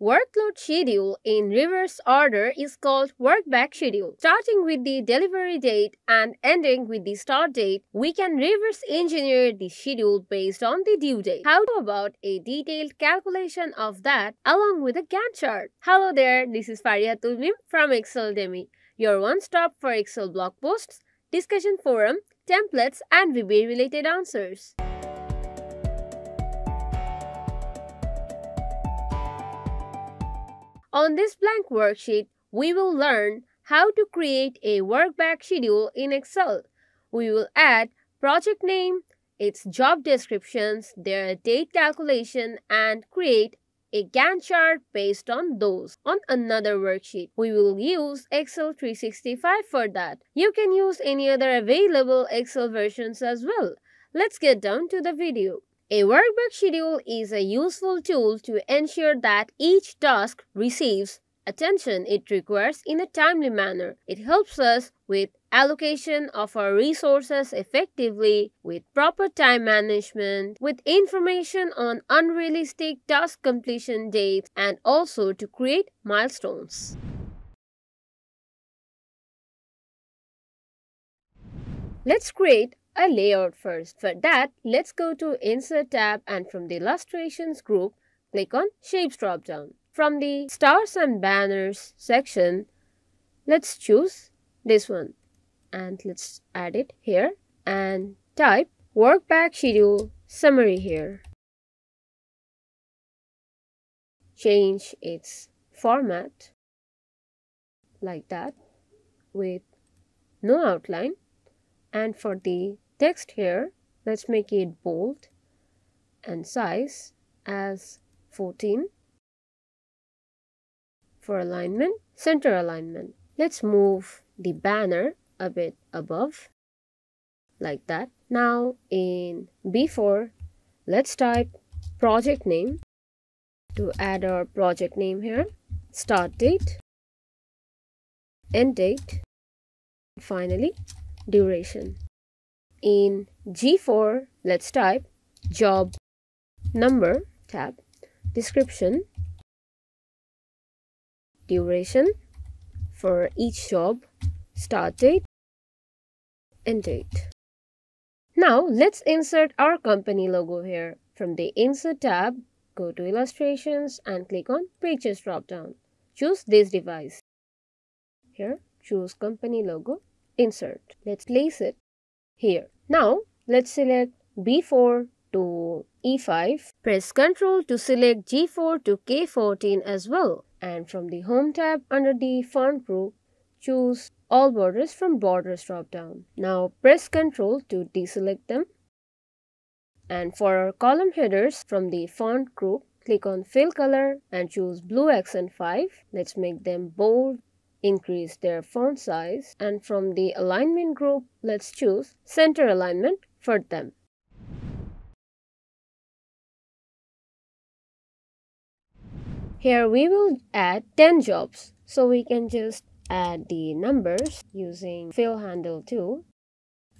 Workload schedule in reverse order is called workback schedule. Starting with the delivery date and ending with the start date, we can reverse engineer the schedule based on the due date. How about a detailed calculation of that along with a Gantt chart? Hello there, this is Farihatul Mim from ExcelDemy, your one-stop for Excel blog posts, discussion forum, templates and VBA related answers. On this blank worksheet, we will learn how to create a workback schedule in Excel. We will add project name, its job descriptions, their date calculation and create a Gantt chart based on those. On another worksheet, we will use Excel 365 for that. You can use any other available Excel versions as well. Let's get down to the video. A workback schedule is a useful tool to ensure that each task receives attention it requires in a timely manner. It helps us with allocation of our resources effectively, with proper time management, with information on unrealistic task completion dates, and also to create milestones. Let's create a layout first. For that, let's go to Insert tab and from the Illustrations group, click on Shapes drop-down. From the Stars and Banners section, let's choose this one and let's add it here and type Workback Schedule Summary here. Change its format like that with no outline and for the text here. Let's make it bold and size as 14 for alignment center alignment. Let's move the banner a bit above like that. Now in b4 let's type project name. To add our project name here start date end date finally duration in G4, let's type job number tab, description, duration for each job, start date, end date. Now let's insert our company logo here. From the Insert tab, go to Illustrations and click on Pictures drop-down. Choose this device. Here, choose Company Logo, Insert. Let's place it here. Now let's select B4 to E5. Press Ctrl to select G4 to K14 as well. And from the Home tab under the Font group, choose All Borders from Borders drop down. Now press Ctrl to deselect them. And for our column headers from the Font group, click on Fill Color and choose Blue Accent 5. Let's make them bold increase their font size and from the alignment group let's choose center alignment for them. Here we will add 10 jobs so we can just add the numbers using fill handle tool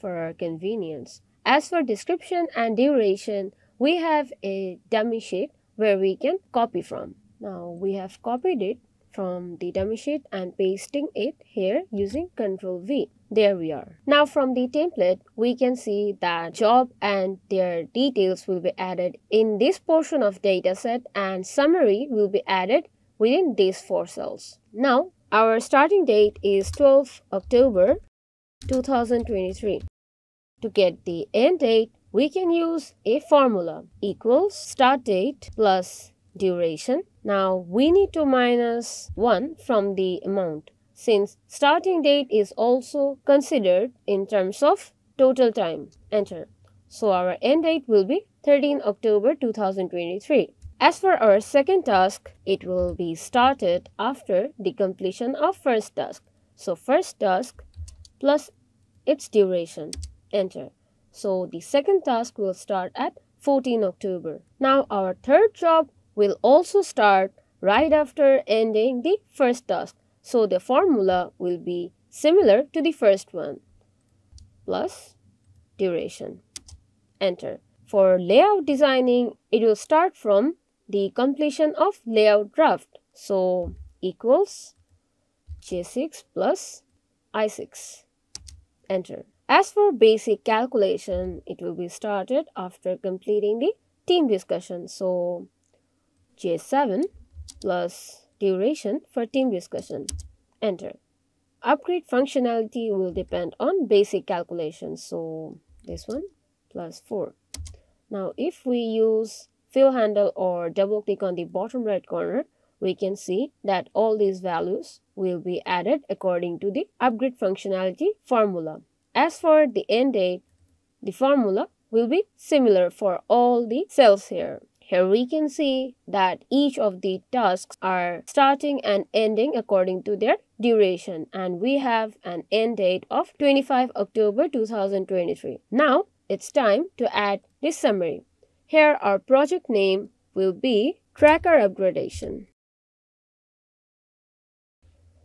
for our convenience. As for description and duration, we have a dummy sheet where we can copy from. Now we have copied it from the dummy sheet and pasting it here using Ctrl V. There we are. Now from the template, we can see that job and their details will be added in this portion of dataset and summary will be added within these four cells. Now, our starting date is 12 October 2023. To get the end date, we can use a formula equals start date plus duration. Now we need to minus 1 from the amount since starting date is also considered in terms of total time. Enter. So our end date will be 13 October 2023. As for our second task, it will be started after the completion of first task. So first task plus its duration. Enter. So the second task will start at 14 October. Now our third job will also start right after ending the first task. So the formula will be similar to the first one. Plus duration. Enter. For layout designing, it will start from the completion of layout draft. So equals J6 plus I6. Enter. As for basic calculation, it will be started after completing the team discussion. So J7 plus duration for team discussion. Enter. Upgrade functionality will depend on basic calculations. So this one plus 4. Now if we use fill handle or double click on the bottom right corner, we can see that all these values will be added according to the upgrade functionality formula. As for the end date, the formula will be similar for all the cells here. Here we can see that each of the tasks are starting and ending according to their duration and we have an end date of 25 October 2023. Now it's time to add the summary. Here our project name will be Tracker Upgradation.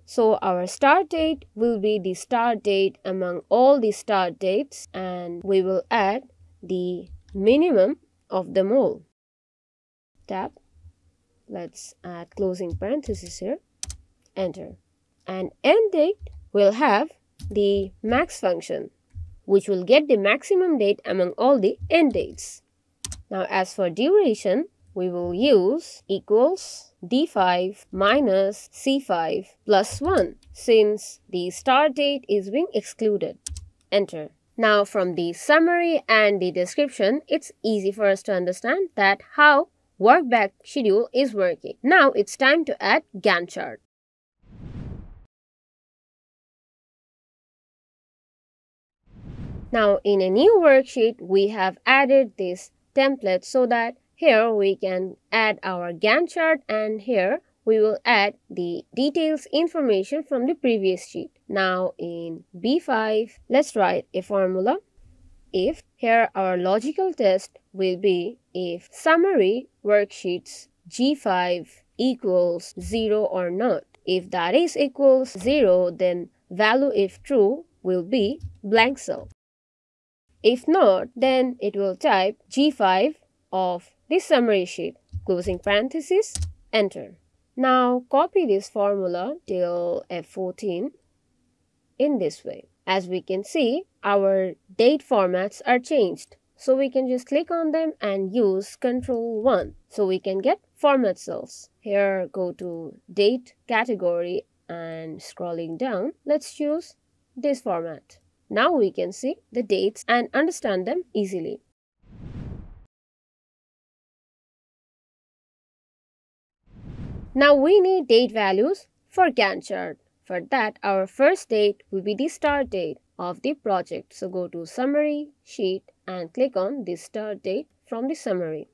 So our start date will be the start date among all the start dates and we will add the minimum of them all. Tab. Let's add closing parenthesis here. Enter. And end date will have the max function which will get the maximum date among all the end dates. Now as for duration, we will use equals d5 minus c5 plus 1 since the start date is being excluded. Enter. Now from the summary and the description, it's easy for us to understand that how work back schedule is working. Now it's time to add Gantt chart. Now in a new worksheet, we have added this template so that here we can add our Gantt chart and here we will add the details information from the previous sheet. Now in B5, let's write a formula. If here our logical test will be if summary worksheets G5 equals 0 or not. If that is equals 0, then value if true will be blank cell. If not, then it will type G5 of this summary sheet, closing parenthesis, enter. Now copy this formula till F14 in this way. As we can see, our date formats are changed. So we can just click on them and use Control 1. So we can get format cells. Here go to date category and scrolling down, let's choose this format. Now we can see the dates and understand them easily. Now we need date values for Gantt chart. For that, our first date will be the start date of the project. So go to Summary, Sheet and click on the start date from the summary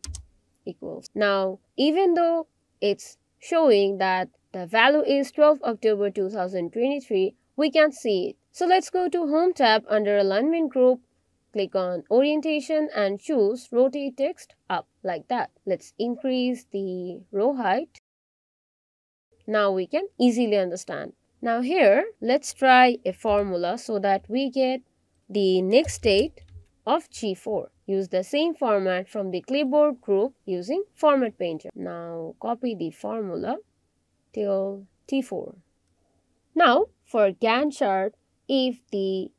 equals. Now, even though it's showing that the value is 12 October 2023, we can't see it. So let's go to Home tab under Alignment Group, click on Orientation and choose Rotate Text up like that. Let's increase the row height. Now we can easily understand. Now here, let's try a formula so that we get the next date of G4. Use the same format from the clipboard group using Format Painter. Now copy the formula till T4. Now for Gantt chart, if the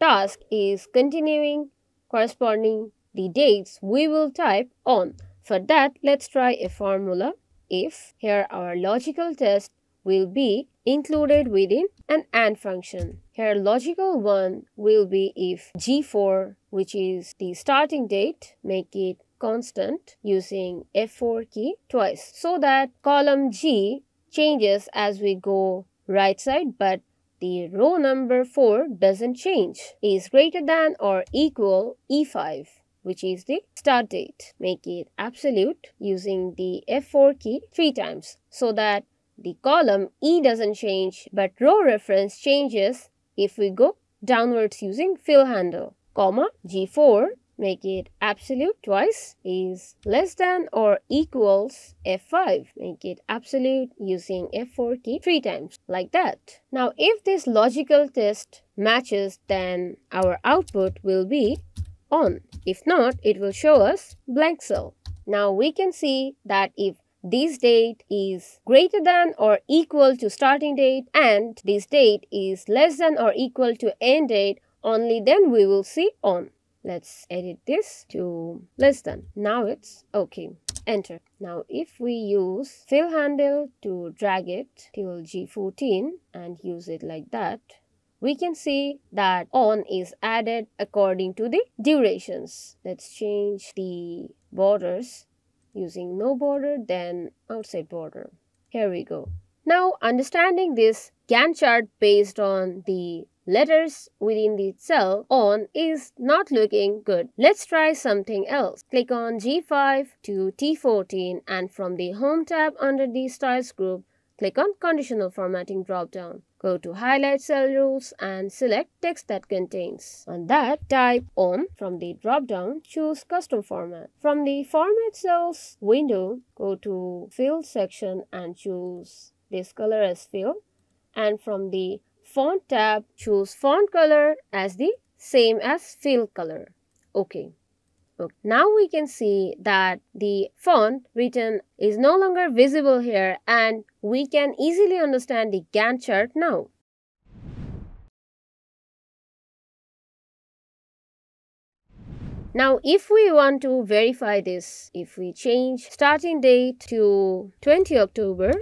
task is continuing corresponding the dates, we will type on. For that, let's try a formula. If here our logical test will be included within an AND function. Here logical one will be if G4, which is the starting date, make it constant using F4 key twice so that column G changes as we go right side but the row number 4 doesn't change, is greater than or equal E5 which is the start date. Make it absolute using the F4 key three times so that the column E doesn't change but row reference changes if we go downwards using fill handle, comma G4 make it absolute twice is less than or equals F5. Make it absolute using F4 key three times like that. Now if this logical test matches then our output will be on. If not, it will show us blank cell. Now we can see that if this date is greater than or equal to starting date and this date is less than or equal to end date, only then we will see on. Let's edit this to less than. Now it's okay. Enter. Now if we use fill handle to drag it till G14 and use it like that, we can see that on is added according to the durations. Let's change the borders using no border then outside border. Here we go. Now understanding this Gantt chart based on the letters within the cell on is not looking good. Let's try something else. Click on G5 to T14 and from the Home tab under the Styles group, click on Conditional Formatting drop-down. Go to Highlight Cell Rules and select text that contains. On that, type OM from the drop-down, choose Custom Format. From the Format Cells window, go to Fill section and choose this color as fill. And from the Font tab, choose font color as the same as fill color. Okay. okay. Now we can see that the font written is no longer visible here and we can easily understand the Gantt chart now. Now, if we want to verify this, if we change starting date to 20 October,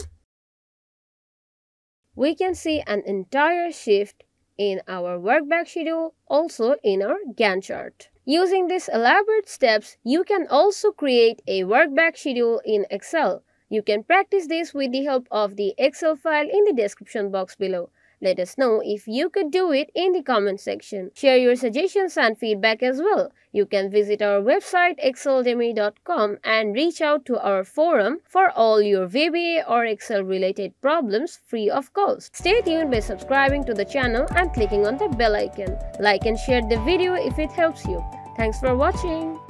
we can see an entire shift in our workback schedule, also in our Gantt chart. Using these elaborate steps, you can also create a workback schedule in Excel. You can practice this with the help of the Excel file in the description box below. Let us know if you could do it in the comment section. Share your suggestions and feedback as well. You can visit our website exceldemy.com and reach out to our forum for all your VBA or Excel related problems free of cost. Stay tuned by subscribing to the channel and clicking on the bell icon. Like and share the video if it helps you. Thanks for watching.